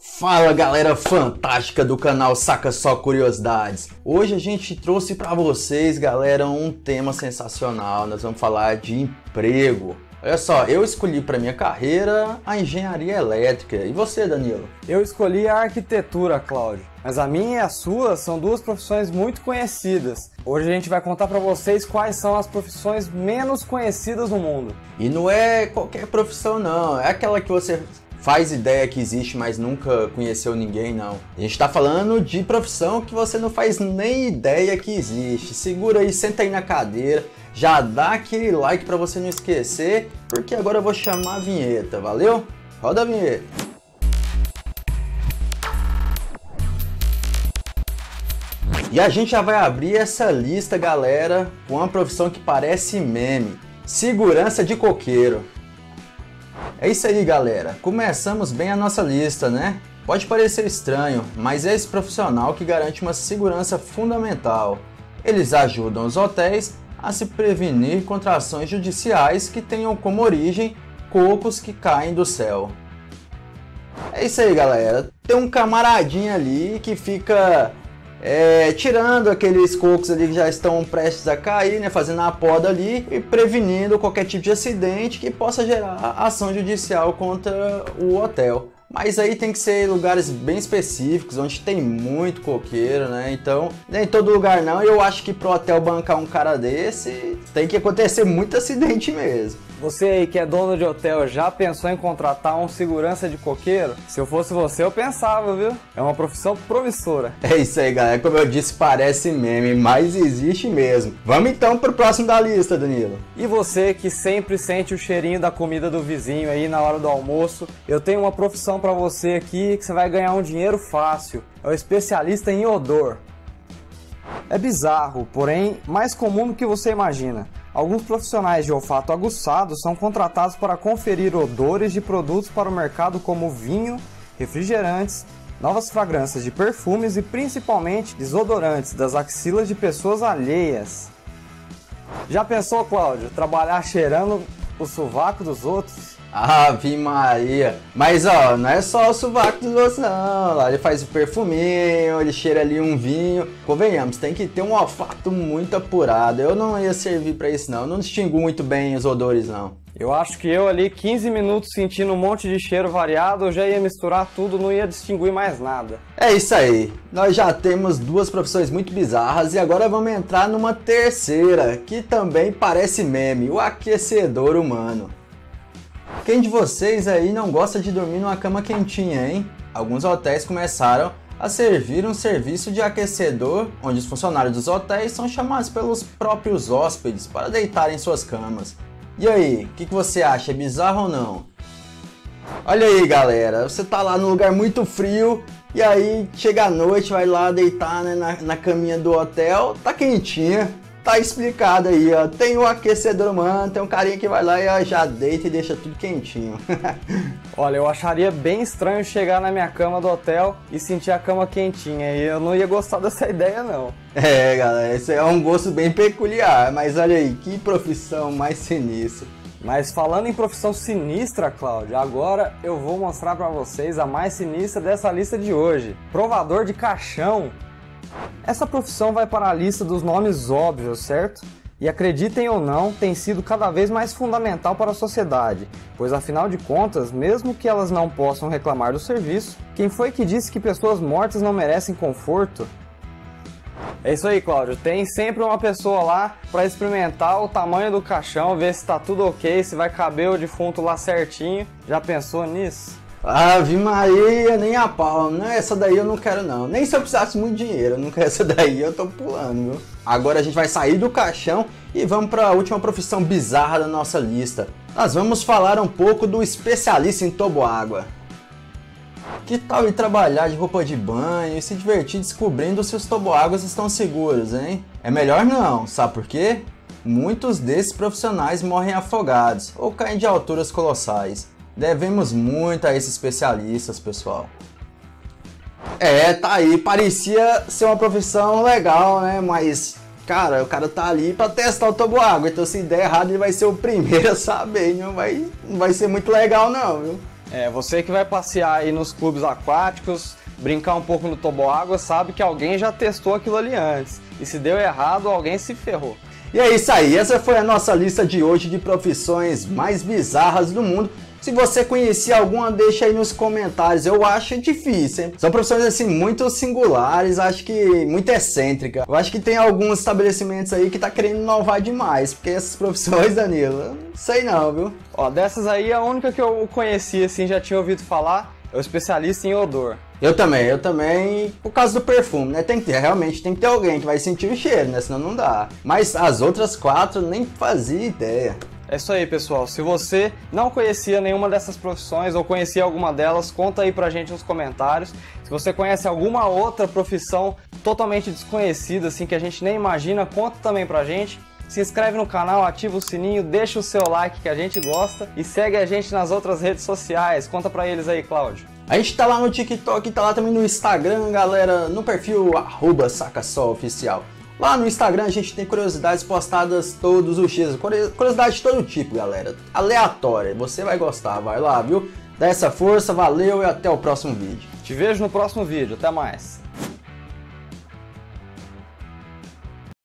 Fala galera fantástica do canal Saca Só Curiosidades. Hoje a gente trouxe para vocês, galera, um tema sensacional. Nós vamos falar de emprego. Olha só, eu escolhi para minha carreira a engenharia elétrica. E você, Danilo? Eu escolhi a arquitetura, Cláudio. Mas a minha e a sua são duas profissões muito conhecidas. Hoje a gente vai contar para vocês quais são as profissões menos conhecidas no mundo. E não é qualquer profissão não, é aquela que você faz ideia que existe, mas nunca conheceu ninguém, não. A gente está falando de profissão que você não faz nem ideia que existe. Segura aí, senta aí na cadeira, já dá aquele like para você não esquecer, porque agora eu vou chamar a vinheta, valeu? Roda a vinheta. E a gente já vai abrir essa lista, galera, com uma profissão que parece meme: segurança de coqueiro. É isso aí, galera. Começamos bem a nossa lista, né? Pode parecer estranho, mas é esse profissional que garante uma segurança fundamental. Eles ajudam os hotéis a se prevenir contra ações judiciais que tenham como origem cocos que caem do céu. É isso aí, galera. Tem um camaradinho ali que fica é, tirando aqueles cocos ali que já estão prestes a cair, né, fazendo a poda ali e prevenindo qualquer tipo de acidente que possa gerar ação judicial contra o hotel. Mas aí tem que ser lugares bem específicos, onde tem muito coqueiro, né? Então, nem todo lugar não. Eu acho que pro hotel bancar um cara desse, tem que acontecer muito acidente mesmo. Você aí que é dono de hotel já pensou em contratar um segurança de coqueiro? Se eu fosse você, eu pensava, viu? É uma profissão promissora. É isso aí, galera. Como eu disse, parece meme, mas existe mesmo. Vamos então pro próximo da lista, Danilo. E você que sempre sente o cheirinho da comida do vizinho aí na hora do almoço, eu tenho uma profissão para você aqui que você vai ganhar um dinheiro fácil. É o especialista em odor. É bizarro, porém mais comum do que você imagina. Alguns profissionais de olfato aguçado são contratados para conferir odores de produtos para o mercado como vinho, refrigerantes, novas fragrâncias de perfumes e principalmente desodorantes das axilas de pessoas alheias. Já pensou, Cláudio, trabalhar cheirando o sovaco dos outros? Ave Maria. Mas ó, não é só o sovaco dos outros, não. Lá ele faz o perfuminho, ele cheira ali um vinho. Convenhamos, tem que ter um olfato muito apurado. Eu não ia servir para isso, não. Eu não distingo muito bem os odores, não. Eu acho que eu ali, 15 minutos sentindo um monte de cheiro variado, eu já ia misturar tudo, não ia distinguir mais nada. É isso aí. Nós já temos duas profissões muito bizarras e agora vamos entrar numa terceira, que também parece meme, o aquecedor humano. Quem de vocês aí não gosta de dormir numa cama quentinha, hein? Alguns hotéis começaram a servir um serviço de aquecedor, onde os funcionários dos hotéis são chamados pelos próprios hóspedes para deitar em suas camas. E aí, o que, que você acha? É bizarro ou não? Olha aí, galera, você tá lá num lugar muito frio e aí chega a noite, vai lá deitar né, na, na caminha do hotel, tá quentinha, tá explicado aí, ó. Tem o aquecedor humano, tem um carinha que vai lá e ó, já deita e deixa tudo quentinho. Olha, eu acharia bem estranho chegar na minha cama do hotel e sentir a cama quentinha. E eu não ia gostar dessa ideia, não. É, galera, esse é um gosto bem peculiar. Mas olha aí, que profissão mais sinistra. Mas falando em profissão sinistra, Cláudio, agora eu vou mostrar para vocês a mais sinistra dessa lista de hoje. Provador de caixão. Essa profissão vai para a lista dos nomes óbvios, certo? E acreditem ou não, tem sido cada vez mais fundamental para a sociedade, pois afinal de contas, mesmo que elas não possam reclamar do serviço, quem foi que disse que pessoas mortas não merecem conforto? É isso aí, Cláudio. Tem sempre uma pessoa lá para experimentar o tamanho do caixão, ver se está tudo ok, se vai caber o defunto lá certinho. Já pensou nisso? Ave Maria, nem a pau, né? Essa daí eu não quero não. Nem se eu precisasse muito dinheiro, eu não quero essa daí, eu tô pulando, viu? Agora a gente vai sair do caixão e vamos para a última profissão bizarra da nossa lista. Nós vamos falar um pouco do especialista em toboágua. Que tal ir trabalhar de roupa de banho e se divertir descobrindo se os toboáguas estão seguros, hein? É melhor não, sabe por quê? Muitos desses profissionais morrem afogados ou caem de alturas colossais. Devemos muito a esses especialistas, pessoal. É, tá aí, parecia ser uma profissão legal, né? Mas, cara, o cara tá ali pra testar o toboágua, então se der errado ele vai ser o primeiro a saber, não vai, não vai ser muito legal não, viu? É, você que vai passear aí nos clubes aquáticos, brincar um pouco no toboágua, sabe que alguém já testou aquilo ali antes. E se deu errado, alguém se ferrou. E é isso aí, essa foi a nossa lista de hoje de profissões mais bizarras do mundo. Se você conhecia alguma, deixa aí nos comentários. Eu acho difícil, hein? São profissões assim muito singulares, acho que muito excêntrica. Eu acho que tem alguns estabelecimentos aí que tá querendo inovar demais, porque essas profissões, Danilo, não sei não, viu? Ó, dessas aí a única que eu conhecia assim, já tinha ouvido falar, é o especialista em odor. Eu também, eu também, por causa do perfume, né? Tem que ter, realmente tem que ter alguém que vai sentir o cheiro, né? Senão não dá. Mas as outras quatro nem fazia ideia. É isso aí, pessoal. Se você não conhecia nenhuma dessas profissões ou conhecia alguma delas, conta aí pra gente nos comentários. Se você conhece alguma outra profissão totalmente desconhecida, assim, que a gente nem imagina, conta também pra gente. Se inscreve no canal, ativa o sininho, deixa o seu like que a gente gosta e segue a gente nas outras redes sociais. Conta pra eles aí, Cláudio. A gente tá lá no TikTok, tá lá também no Instagram, galera, no perfil arroba oficial. Lá no Instagram a gente tem curiosidades postadas todos os dias. Curiosidade de todo tipo, galera. Aleatória. Você vai gostar, vai lá, viu? Dá essa força, valeu e até o próximo vídeo. Te vejo no próximo vídeo. Até mais.